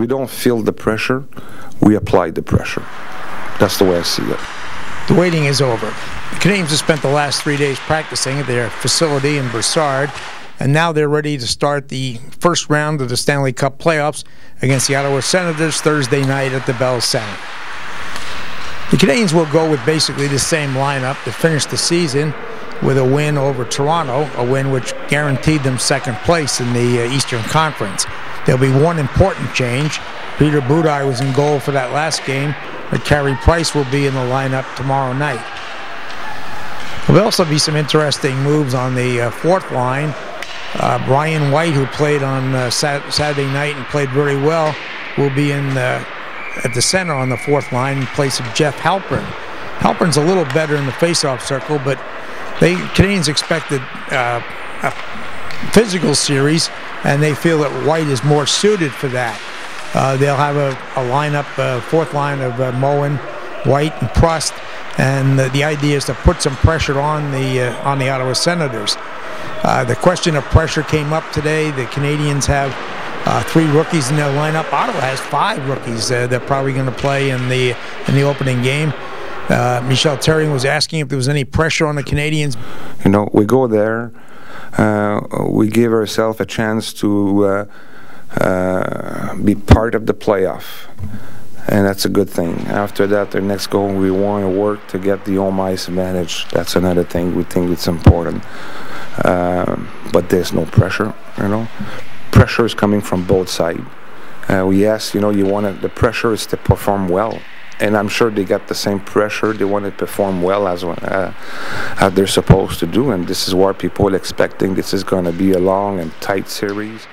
We don't feel the pressure, we apply the pressure. That's the way I see it. The waiting is over. The Canadiens have spent the last three days practicing at their facility in Brossard, and now they're ready to start the first round of the Stanley Cup playoffs against the Ottawa Senators Thursday night at the Bell Center. The Canadiens will go with basically the same lineup to finish the season with a win over Toronto, a win which guaranteed them second place in the uh, Eastern Conference. There'll be one important change. Peter Budaj was in goal for that last game, but Carey Price will be in the lineup tomorrow night. There'll also be some interesting moves on the uh, fourth line. Uh, Brian White, who played on uh, Saturday night and played very well, will be in uh, at the center on the fourth line in place of Jeff Halpern. Halpern's a little better in the faceoff circle, but they Canadiens expected uh, a physical series, and they feel that White is more suited for that. Uh, they'll have a, a lineup, uh, fourth line of uh, Moen, White, and Prust, and the, the, idea is to put some pressure on the uh, on the Ottawa Senators. Uh, the question of pressure came up today. The Canadiens have uh, three rookies in their lineup. Ottawa has five rookies they're probably going to play in the in the opening game. Michel Therrien was asking if there was any pressure on the Canadiens. You know, we go there, we give ourselves a chance to uh, uh, be part of the playoff. And that's a good thing. After that, the next goal, we want to work to get the home ice advantage. That's another thing we think it's important. Uh, but there's no pressure, you know. Pressure is coming from both sides. Uh, yes, you know, you want the pressure is to perform well and I'm sure they got the same pressure. They want to perform well as uh, as they're supposed to do, and this is what people expecting. This is going to be a long and tight series.